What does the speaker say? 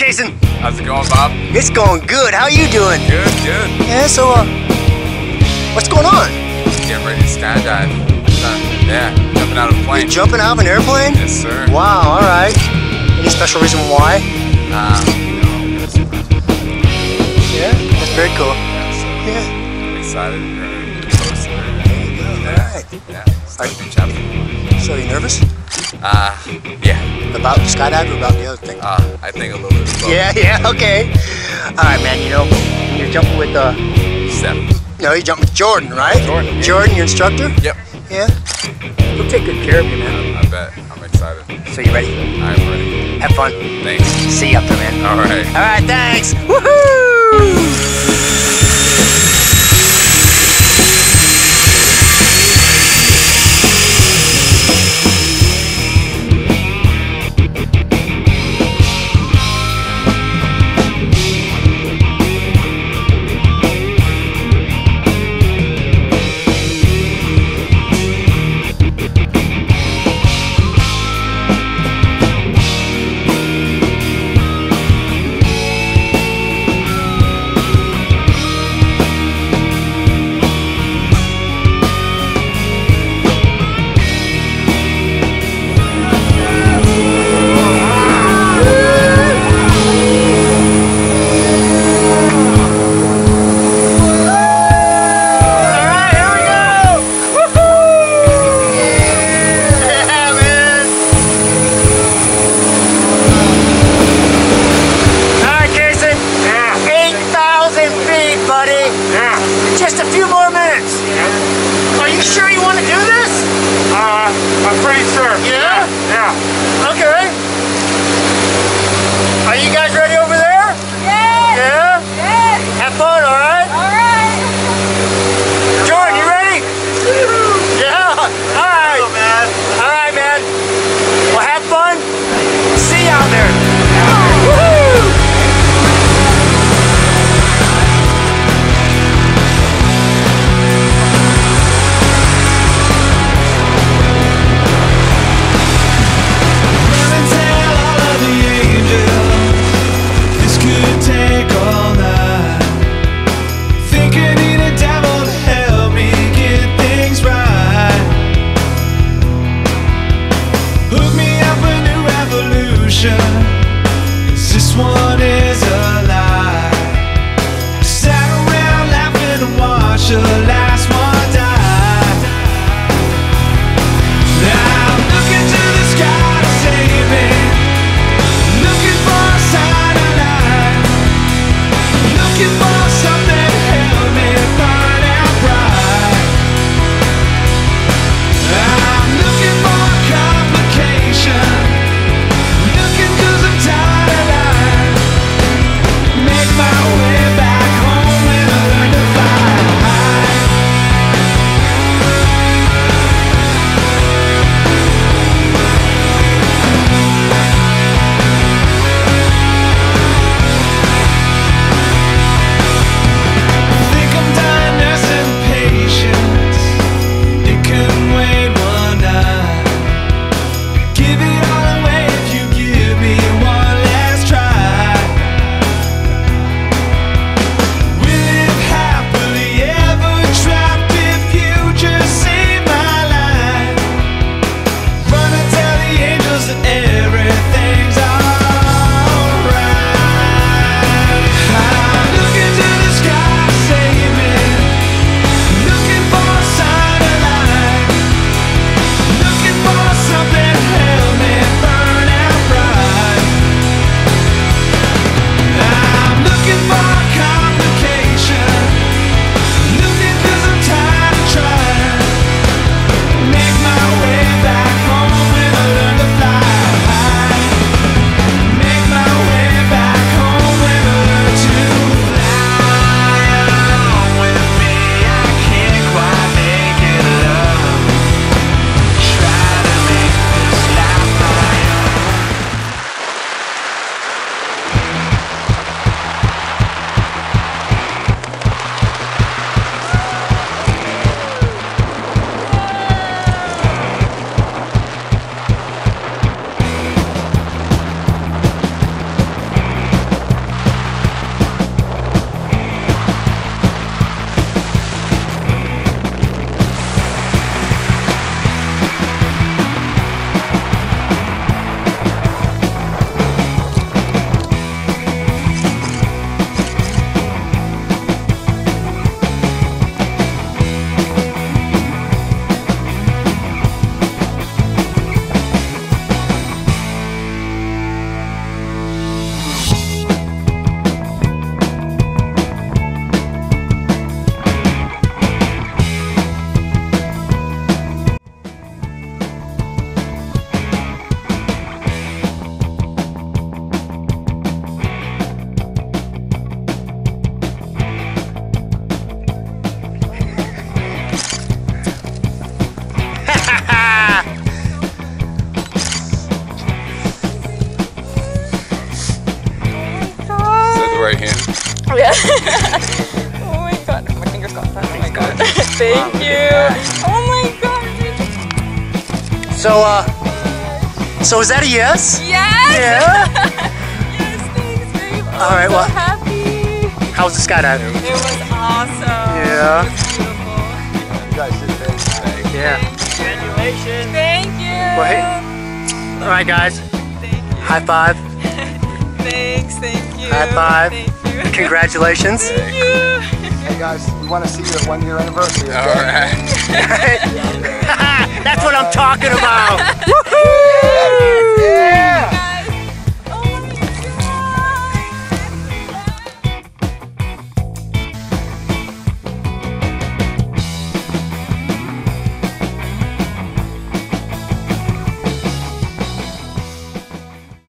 Kaisen? How's it going, Bob? It's going good. How you doing? Good, good. Yeah, so, uh, what's going on? Getting ready to skydive. Uh, yeah, jumping out of a You plane. jumping out of an airplane? Yes, sir. Wow, all right. Any special reason why? Uh, you know, Yeah, that's very cool. yeah, so Yeah. excited. We're close to it. All right. Yeah, the chapter. So you nervous Uh, yeah. about skydiving or about the other thing? Uh, I think a little bit both. Yeah, yeah, okay. All right, man. You know, you're jumping with uh, Step. no, you're jumping with Jordan, right? Jordan, yeah. Jordan, your instructor. Yep. Yeah. He'll take good care of you, man. I bet. I'm excited. So you ready? I'm ready. Have fun. Thanks. See you up there, man. All right. All right, thanks. Woohoo! I'm pretty sure. Yeah? Yeah. Okay. Are you guys ready over Yeah. oh my god. My fingers got fat. Oh my god. Thank you. Oh my god. So, uh, so is that a yes? Yes. Yeah. Yes, thanks, babe. Oh, All right, I'm so well- happy. How was the skydive? It was awesome. Yeah. It was beautiful. You guys did fantastic. Yeah. Congratulations. Thank you. Hey. All right, guys. Thank you. High five. Thanks. Thank you. High five. Thank you. Congratulations. Hey guys, we want to see you at one year anniversary. All right. That's what I'm talking about. Woohoo! Yeah.